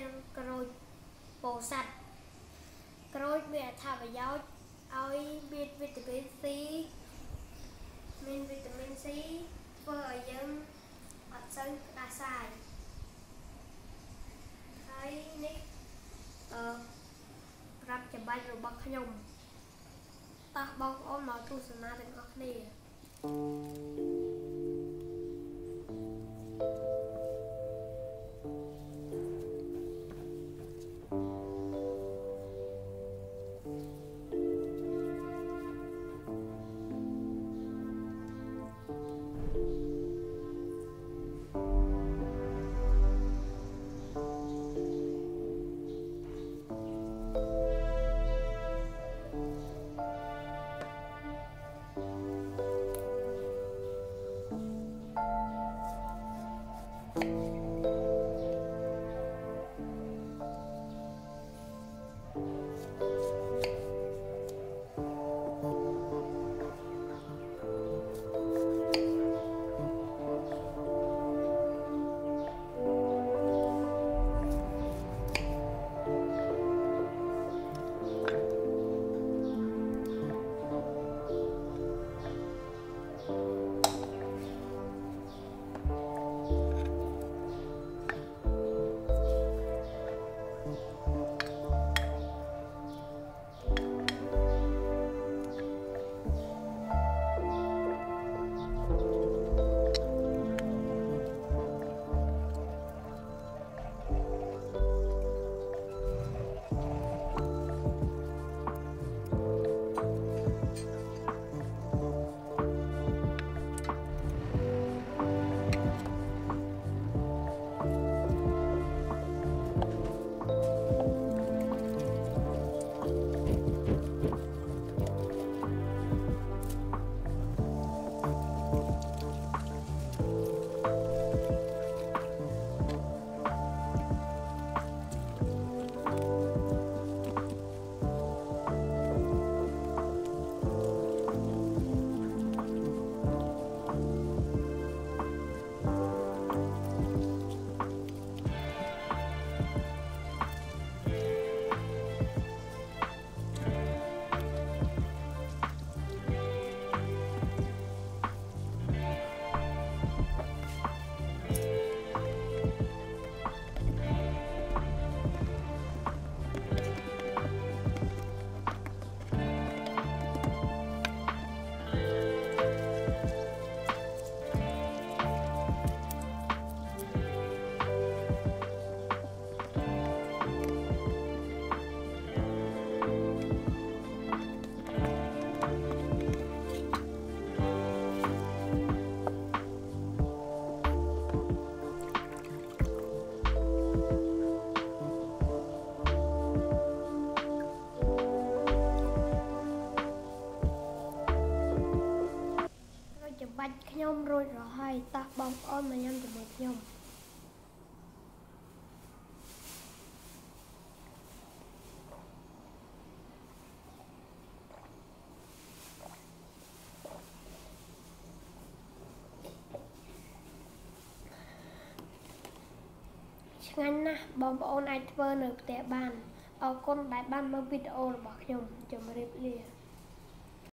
នឹងក្រូចពោធិ៍សាត់ក្រូចមានអត្ថប្រយោជន៍ឲ្យមានវីតាមីន C មានវីតាមីន C ធ្វើឲ្យយើងអត់សូវក្តាសាយហើយនេះអឺប្រាប់ច្បាច់របស់ខ្ញុំតោះបងប្អូនមកទស្សនាទាំងអស់គ្នារួច បាច់ខ្ញុំរួចរហហើយតោះបងប្អូនមកញ៉ាំជាមួយខ្ញុំឆ្ងាញ់ណាស់បងប្អូនអាចធ្វើនៅផ្ទះបានអរគុណដែលបានមើលវីដេអូរបស់ខ្ញុំជម្រាបលា